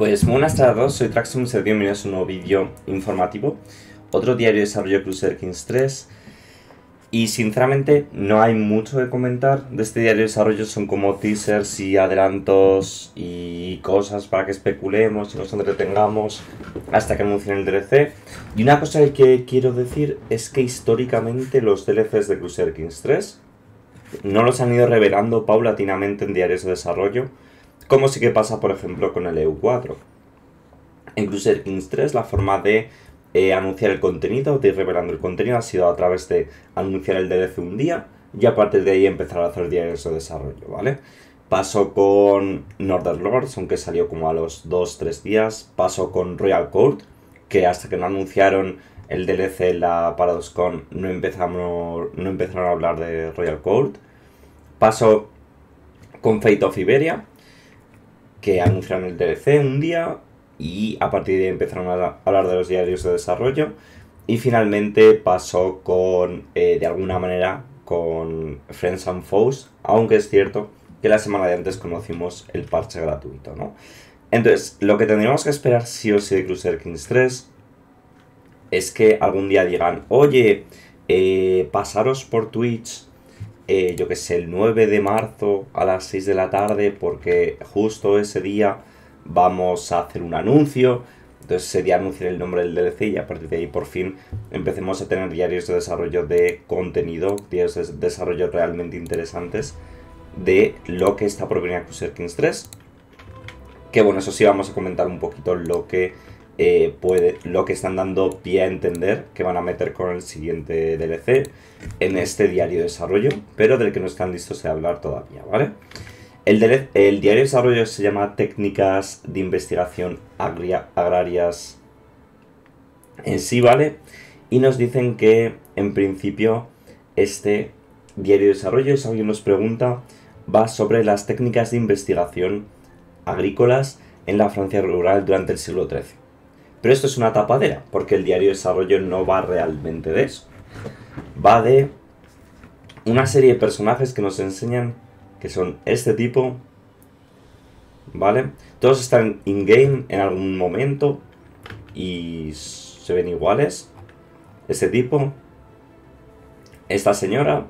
Pues buenas tardes soy Traxxum y bienvenidos a un nuevo vídeo informativo. Otro diario de desarrollo Crusader Kings 3. Y sinceramente no hay mucho que comentar de este diario de desarrollo, son como teasers y adelantos y cosas para que especulemos y nos entretengamos hasta que anuncien el DLC. Y una cosa que quiero decir es que históricamente los DLCs de Crusader Kings 3 no los han ido revelando paulatinamente en diarios de desarrollo como sí que pasa, por ejemplo, con el EU4. En Crusader Kings 3, la forma de eh, anunciar el contenido, de ir revelando el contenido, ha sido a través de anunciar el DLC un día y a partir de ahí empezar a hacer diarios de desarrollo, ¿vale? Pasó con Northern Lords, aunque salió como a los 2-3 días. Pasó con Royal Court, que hasta que no anunciaron el DLC la ParadoxCon no, empezamos, no empezaron a hablar de Royal Court. Pasó con Fate of Iberia, que anunciaron el DLC un día y a partir de ahí empezaron a hablar de los diarios de desarrollo y finalmente pasó con, eh, de alguna manera, con Friends and Foes, aunque es cierto que la semana de antes conocimos el parche gratuito, ¿no? Entonces, lo que tendríamos que esperar sí o sí de Crusader Kings 3 es que algún día digan, oye, eh, pasaros por Twitch eh, yo que sé, el 9 de marzo a las 6 de la tarde, porque justo ese día vamos a hacer un anuncio. Entonces ese día anunciaré el nombre del DLC y a partir de ahí por fin empecemos a tener diarios de desarrollo de contenido, diarios de desarrollo realmente interesantes de lo que está por venir a Crusader Kings 3. Que bueno, eso sí vamos a comentar un poquito lo que eh, puede, lo que están dando pie a entender que van a meter con el siguiente DLC en este diario de desarrollo, pero del que no están listos de hablar todavía, ¿vale? El, diario de desarrollo se llama Técnicas de Investigación Agrarias en sí, ¿vale? Y nos dicen que, en principio, este diario de desarrollo, si alguien nos pregunta, va sobre las técnicas de investigación agrícolas en la Francia rural durante el siglo XIII. Pero esto es una tapadera, porque el diario de desarrollo no va realmente de eso. Va de una serie de personajes que nos enseñan que son este tipo, ¿vale? Todos están in-game en algún momento y se ven iguales. Este tipo, esta señora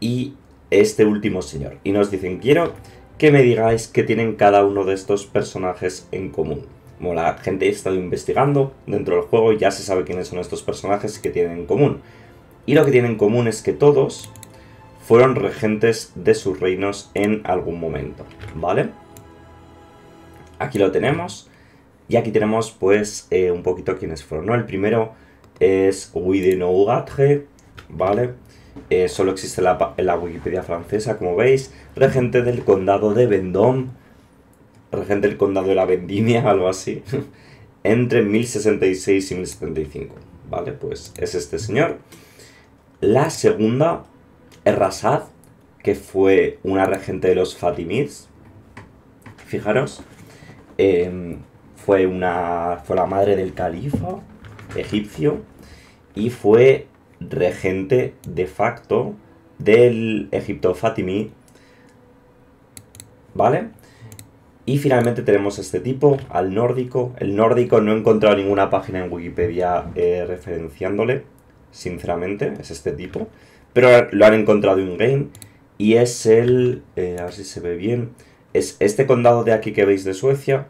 y este último señor. Y nos dicen, quiero que me digáis qué tienen cada uno de estos personajes en común como la gente ha estado investigando dentro del juego, ya se sabe quiénes son estos personajes y qué tienen en común. Y lo que tienen en común es que todos fueron regentes de sus reinos en algún momento, ¿vale? Aquí lo tenemos. Y aquí tenemos, pues, eh, un poquito quiénes fueron, ¿no? El primero es Ougadre, ¿vale? Eh, solo existe la, la Wikipedia francesa, como veis. Regente del condado de Vendôme regente del condado de la Vendimia, algo así, entre 1066 y 1075. ¿Vale? Pues es este señor. La segunda es Rasad, que fue una regente de los Fatimids. Fijaros, em, fue, una, fue la madre del califa egipcio y fue regente de facto del Egipto Fatimí. ¿Vale? Y finalmente tenemos este tipo, al nórdico. El nórdico no he encontrado ninguna página en Wikipedia eh, referenciándole, sinceramente, es este tipo. Pero lo han encontrado en game y es el, eh, a ver si se ve bien, es este condado de aquí que veis de Suecia,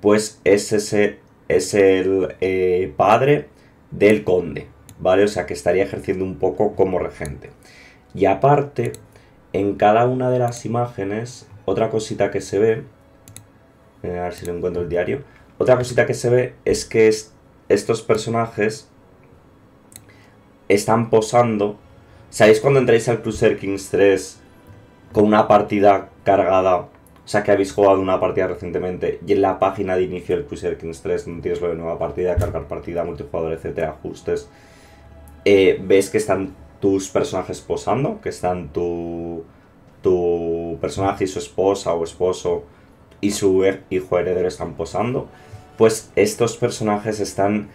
pues es, ese, es el eh, padre del conde, ¿vale? O sea que estaría ejerciendo un poco como regente. Y aparte, en cada una de las imágenes, otra cosita que se ve a ver si lo encuentro el diario. Otra cosita que se ve es que estos personajes están posando. ¿Sabéis cuando entráis al Cruiser Kings 3 con una partida cargada? O sea, que habéis jugado una partida recientemente y en la página de inicio del Cruiser Kings 3 no tienes lo de nueva partida, cargar partida, multijugador, etcétera, ajustes. Eh, ves que están tus personajes posando, que están tu, tu personaje y su esposa o esposo y su hijo heredero están posando, pues estos personajes están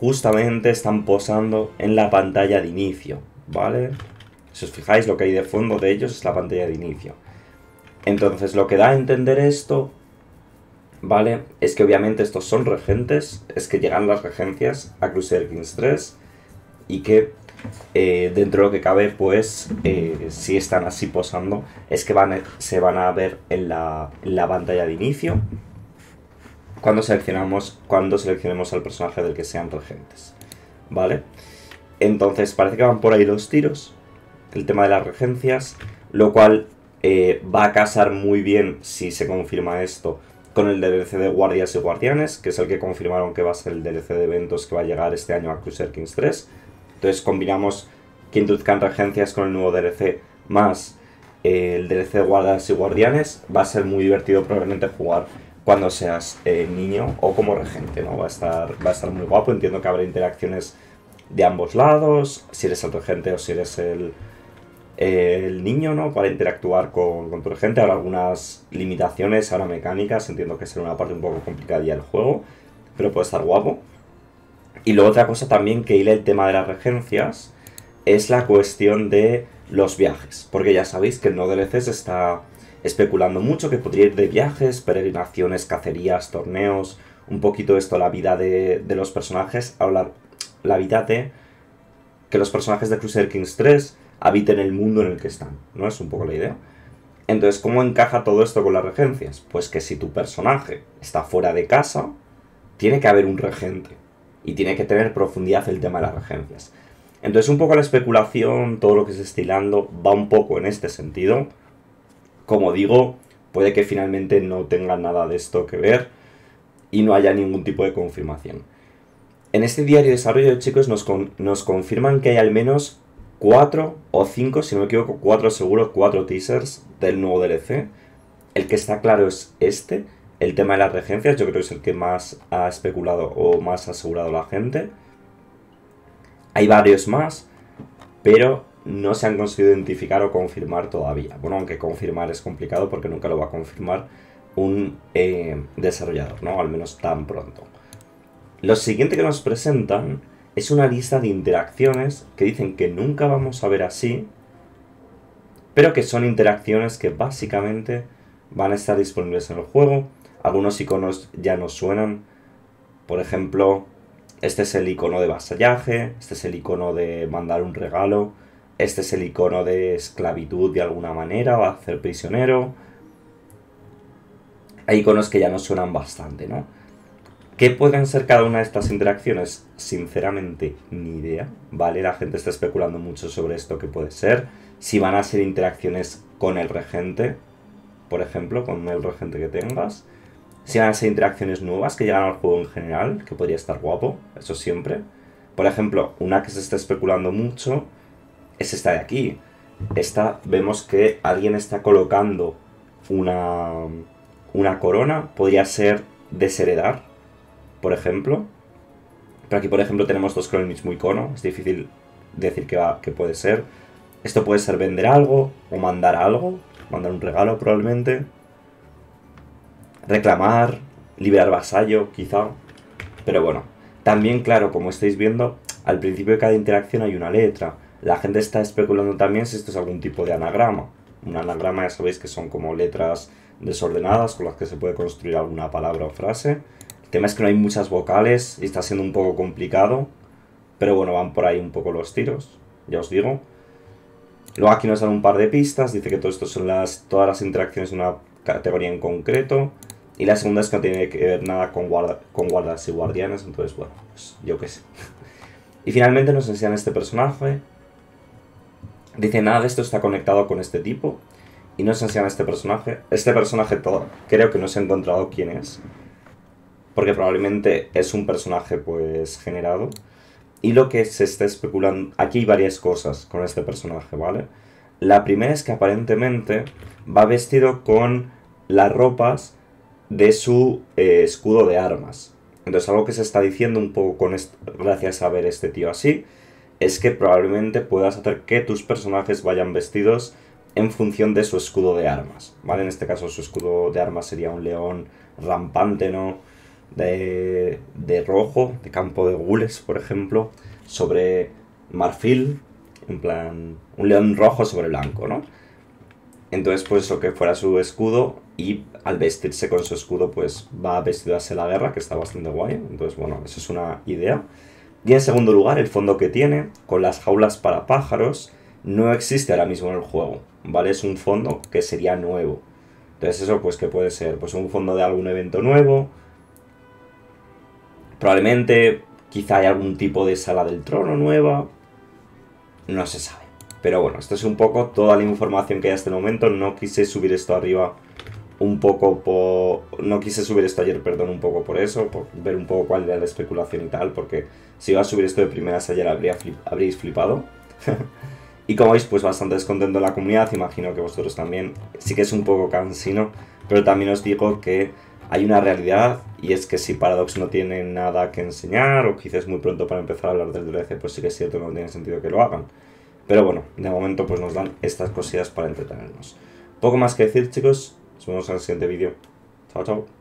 justamente están posando en la pantalla de inicio, ¿vale? Si os fijáis, lo que hay de fondo de ellos es la pantalla de inicio. Entonces, lo que da a entender esto ¿vale? Es que obviamente estos son regentes, es que llegan las regencias a Crusader Kings 3 y que eh, dentro de lo que cabe, pues eh, si están así posando, es que se van a ver en la, en la pantalla de inicio cuando seleccionamos cuando seleccionemos al personaje del que sean regentes, ¿vale? Entonces parece que van por ahí los tiros, el tema de las regencias, lo cual eh, va a casar muy bien si se confirma esto con el DLC de Guardias y Guardianes, que es el que confirmaron que va a ser el DLC de eventos que va a llegar este año a Cruiser Kings 3. Entonces combinamos que introduzcan regencias con el nuevo DLC más eh, el DLC de Guardias y Guardianes. Va a ser muy divertido probablemente jugar cuando seas eh, niño o como regente, ¿no? Va a, estar, va a estar muy guapo, entiendo que habrá interacciones de ambos lados, si eres el regente o si eres el, el niño, ¿no? Para interactuar con, con, tu regente. Habrá algunas limitaciones ahora mecánicas, entiendo que será una parte un poco complicada del juego, pero puede estar guapo. Y luego otra cosa también que hila el tema de las regencias es la cuestión de los viajes, porque ya sabéis que el no DLCs está especulando mucho que podría ir de viajes, peregrinaciones, cacerías, torneos, un poquito esto, la vida de, de los personajes, hablar la vida de que los personajes de Crusader Kings 3 habiten el mundo en el que están, ¿no? Es un poco la idea. Entonces, ¿cómo encaja todo esto con las regencias? Pues que si tu personaje está fuera de casa, tiene que haber un regente. Y tiene que tener profundidad el tema de las regencias. Entonces, un poco la especulación, todo lo que se está hilando, va un poco en este sentido. Como digo, puede que finalmente no tenga nada de esto que ver y no haya ningún tipo de confirmación. En este diario de desarrollo, chicos, nos, con, nos confirman que hay al menos cuatro o cinco, si no me equivoco, cuatro seguro, cuatro teasers del nuevo DLC. El que está claro es este. El tema de las regencias, yo creo que es el que más ha especulado o más ha asegurado la gente. Hay varios más, pero no se han conseguido identificar o confirmar todavía. Bueno, aunque confirmar es complicado porque nunca lo va a confirmar un eh, desarrollador, ¿no? Al menos tan pronto. Lo siguiente que nos presentan es una lista de interacciones que dicen que nunca vamos a ver así, pero que son interacciones que básicamente van a estar disponibles en el juego. Algunos iconos ya nos suenan. Por ejemplo, este es el icono de vasallaje, este es el icono de mandar un regalo, este es el icono de esclavitud de alguna manera, va a hacer prisionero. Hay iconos que ya nos suenan bastante, ¿no? ¿Qué pueden ser cada una de estas interacciones? Sinceramente, ni idea, ¿vale? La gente está especulando mucho sobre esto que puede ser. Si van a ser interacciones con el regente, por ejemplo, con el regente que tengas. Si van a ser interacciones nuevas que llegan al juego en general, que podría estar guapo, eso siempre. Por ejemplo, una que se está especulando mucho es esta de aquí. Esta vemos que alguien está colocando una, una corona. Podría ser desheredar, por ejemplo. Pero aquí, por ejemplo, tenemos dos con el mismo icono. Es difícil decir que, va, que puede ser. Esto puede ser vender algo o mandar algo. Mandar un regalo probablemente. Reclamar, liberar vasallo, quizá. Pero bueno, también claro, como estáis viendo, al principio de cada interacción hay una letra. La gente está especulando también si esto es algún tipo de anagrama. Un anagrama ya sabéis que son como letras desordenadas con las que se puede construir alguna palabra o frase. El tema es que no hay muchas vocales y está siendo un poco complicado. Pero bueno, van por ahí un poco los tiros, ya os digo. Luego aquí nos dan un par de pistas, dice que todo esto son las, todas las interacciones de una categoría en concreto. Y la segunda es que no tiene que ver nada con, guarda, con guardas y guardianes, entonces bueno, pues yo qué sé. Y finalmente nos enseñan este personaje, Dice, nada de esto está conectado con este tipo. Y no se enseña este personaje. Este personaje todo, creo que no se ha encontrado quién es. Porque probablemente es un personaje pues generado. Y lo que se está especulando... Aquí hay varias cosas con este personaje, ¿vale? La primera es que aparentemente va vestido con las ropas de su eh, escudo de armas. Entonces algo que se está diciendo un poco con gracias a ver este tío así es que probablemente puedas hacer que tus personajes vayan vestidos en función de su escudo de armas, ¿vale? En este caso su escudo de armas sería un león rampante, ¿no? De, de rojo, de campo de gules, por ejemplo, sobre marfil, en plan, un león rojo sobre blanco, ¿no? Entonces, pues eso que fuera su escudo y al vestirse con su escudo pues va vestido a la guerra, que está bastante guay. Entonces bueno, eso es una idea. Y en segundo lugar, el fondo que tiene, con las jaulas para pájaros, no existe ahora mismo en el juego, ¿vale? Es un fondo que sería nuevo. Entonces eso pues que puede ser pues un fondo de algún evento nuevo. Probablemente quizá hay algún tipo de sala del trono nueva. No se sabe. Pero bueno, esto es un poco toda la información que hay hasta el momento. No quise subir esto arriba un poco por... No quise subir esto ayer, perdón, un poco por eso, por ver un poco cuál era la especulación y tal, porque si iba a subir esto de primeras ayer habría habréis flipado. y como veis, pues bastante descontento en la comunidad, imagino que vosotros también. Sí que es un poco cansino, pero también os digo que hay una realidad y es que si Paradox no tiene nada que enseñar o quizás muy pronto para empezar a hablar del DLC, pues sí que es cierto no tiene sentido que lo hagan. Pero bueno, de momento pues nos dan estas cosillas para entretenernos. Poco más que decir chicos, en el siguiente vídeo. Chao, chao.